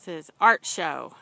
says art show.